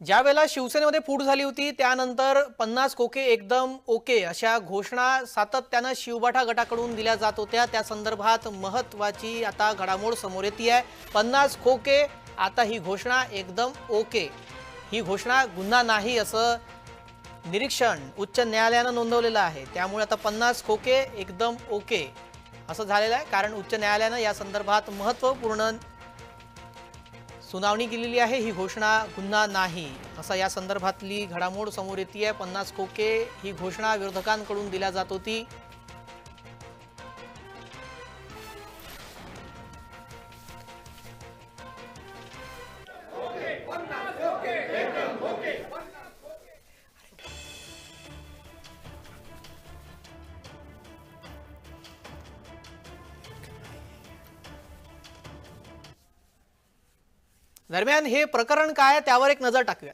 ज्या वेळेला शिवसेनेमध्ये फूट झाली होती त्यानंतर पन्नास खोके एकदम ओके अशा घोषणा सातत्यानं शिवबाठा गटाकडून दिल्या जात होत्या. त्या संदर्भात महत्वाची आता घडामोड समोर येते आहे पन्नास खोके आता ही घोषणा एकदम ओके. ही घोषणा गुन्हा नाही असं निरीक्षण उच्च न्यायालयानं नोंदवलेलं आहे. त्यामुळे आता पन्नास खोके एकदम ओके असं झालेलं आहे. कारण उच्च न्यायालयानं या संदर्भात महत्त्वपूर्ण सुनावणी केलेली आहे ही घोषणा गुन्हा नाही. असा या संदर्भातली घडामोड समोर येते आहे पन्नास खोके ही घोषणा विरोधकांकडून दिल्या जात होती. दरम्यान हे प्रकरण काय त्यावर एक नजर टाकूया.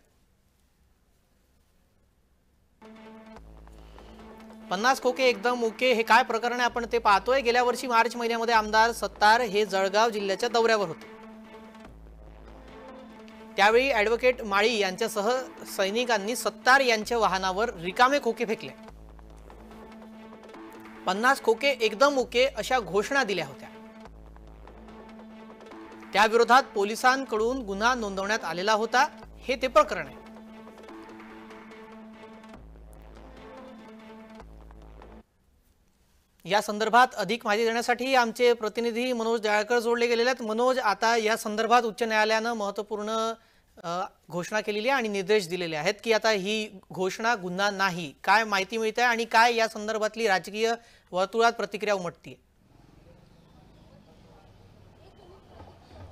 पन्नास खोके एकदम ओके हे काय प्रकरण आहे आपण ते पाहतोय. गेल्या वर्षी मार्च महिन्यामध्ये आमदार सत्तार हे जळगाव जिल्ह्याच्या दौऱ्यावर होते. त्यावेळी ऍडव्होकेट माळी यांच्यासह सैनिकांनी सत्तार यांच्या वाहनावर रिकामे खोके फेकले. पन्नास खोके एकदम ओके अशा घोषणा दिल्या होत्या. त्याविरोधात पोलिसांकडून गुन्हा नोंदवण्यात आलेला होता. हे ते प्रकरण आहे. या संदर्भात अधिक माहिती देण्यासाठी आमचे प्रतिनिधी मनोज दयाळकर जोडले गेलेले आहेत. मनोज आता या संदर्भात उच्च न्यायालयानं महत्त्वपूर्ण घोषणा केलेली आहे आणि निर्देश दिलेले आहेत की आता ही घोषणा गुन्हा नाही. काय माहिती मिळते आणि काय या संदर्भातली राजकीय वर्तुळात प्रतिक्रिया उमटतीये?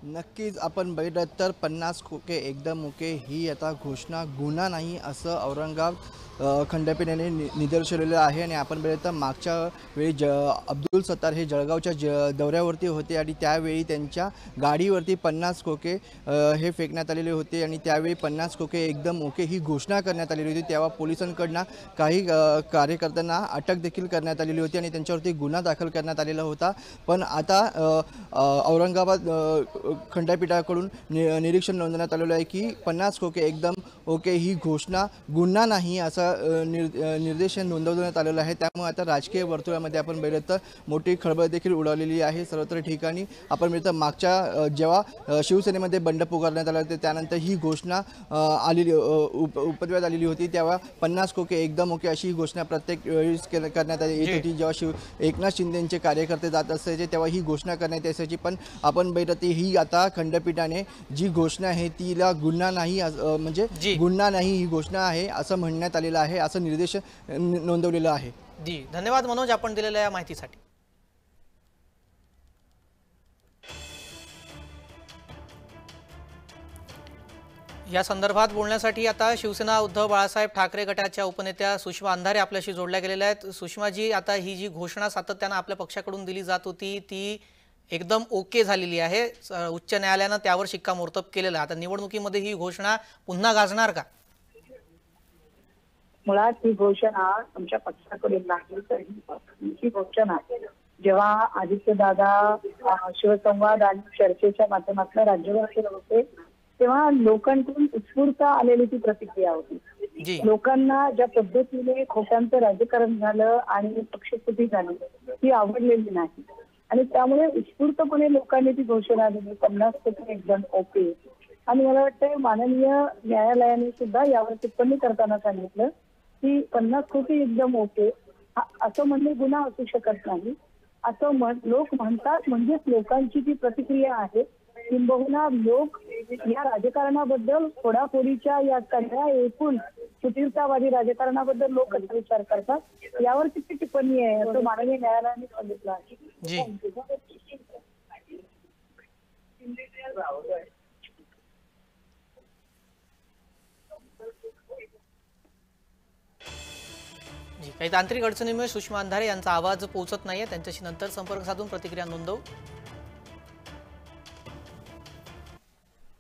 नक्कीच आपण बघितलं तर पन्नास खोके एकदम ओके ही आता घोषणा गुन्हा नाही असं औरंगाबाद खंडपीठाने नि निदर्शवलेलं आहे. आणि आपण बघितलं तर मागच्या वेळी ज अब्दुल सत्तार हे जळगावच्या ज दौऱ्यावरती होते आणि त्यावेळी त्यांच्या गाडीवरती पन्नास खोके हे फेकण्यात आलेले होते. आणि त्यावेळी पन्नास खोके एकदम ओके ही घोषणा करण्यात आलेली होती. तेव्हा पोलिसांकडनं काही कार्यकर्त्यांना अटक देखील करण्यात आलेली होती आणि त्यांच्यावरती गुन्हा दाखल करण्यात आलेला होता. पण आता औरंगाबाद खंडपीठाकडून नि निरीक्षण नोंदवण्यात आलेलं आहे की पन्नास खोके एकदम ओके ही घोषणा गुन्हा नाही असा निर निर्देशन नोंदवण्यात आलेलं आहे. त्यामुळे आता राजकीय वर्तुळामध्ये आपण बघितलं तर मोठी खळबळ देखील उडवलेली आहे. सर्वत्र ठिकाणी आपण बघितलं मागच्या जेव्हा शिवसेनेमध्ये बंड पुकारण्यात आलं होते त्यानंतर ही घोषणा आलेली उप उपद्व्यात आलेली होती. तेव्हा पन्नास खोके एकदम ओके अशी ही घोषणा प्रत्येक वेळेस करण्यात आली येत होती. जेव्हा शिव एकनाथ शिंदेचे कार्यकर्ते जात असायचे तेव्हा ही घोषणा करण्यात यायची. पण आपण ती ही आता खंडपीठाने जी घोषणा आहे तिला गुन्हा नाही म्हणजे जी. गुन्हा नाही ही घोषणा आहे असं म्हणण्यात आलेलं आहे असं निर्देश नोंदवलेलं आहे. जी. धन्यवाद मनोज आपण दिलेल्या या माहितीसाठी. या संदर्भात बोलण्यासाठी आता शिवसेना उद्धव बाळासाहेब ठाकरे गटाच्या उपनेत्या सुषमा अंधारे आपल्याशी जोडल्या गेलेल्या आहेत. सुषमाजी आता ही जी घोषणा सातत्यानं आपल्या पक्षाकडून दिली जात होती ती एकदम ओके झालेली आहे. उच्च न्यायालयानं त्यावर शिक्कामोर्तब केलेलं. आता निवडणुकीमध्ये ही घोषणा पुन्हा गाजणार का? मुळात ही घोषणा आमच्या पक्षाकडून नाही तर ही घोषणा जेव्हा आदित्य दादा शिवसंवाद आणि चर्चेच्या माध्यमातून राज्यभर केले होते तेव्हा लोकांकडून उत्स्फूर्त आलेली ती प्रतिक्रिया होती. लोकांना ज्या पद्धतीने खोट्यांचं राजकारण झालं आणि पक्षफुटी झाली ती आवडलेली नाही. आणि त्यामुळे उत्स्फूर्तपणे लोकांनी ती घोषणा दिली. पन्नास टक्के एकदम ओके आणि मला वाटतं माननीय न्यायालयाने सुद्धा यावर टिप्पणी करताना सांगितलं की पन्नास कोटी एकदम ओके असं म्हणणे गुन्हा असू शकत नाही. असं म्हण लोक म्हणतात म्हणजेच लोकांची जी प्रतिक्रिया आहे किंबहुना लोक या राजकारणाबद्दल फोडाफोडीच्या या सगळ्या एकूण सुटीरतावादी राजकारणाबद्दल लोक कसा विचार करतात. यावर किती टिप्पणी आहे असं माननीय न्यायालयाने सांगितलं आहे. काही तांत्रिक अडचणीमुळे सुषमा अंधारे यांचा आवाज पोहोचत नाहीये. त्यांच्याशी नंतर संपर्क साधून प्रतिक्रिया नोंदवू.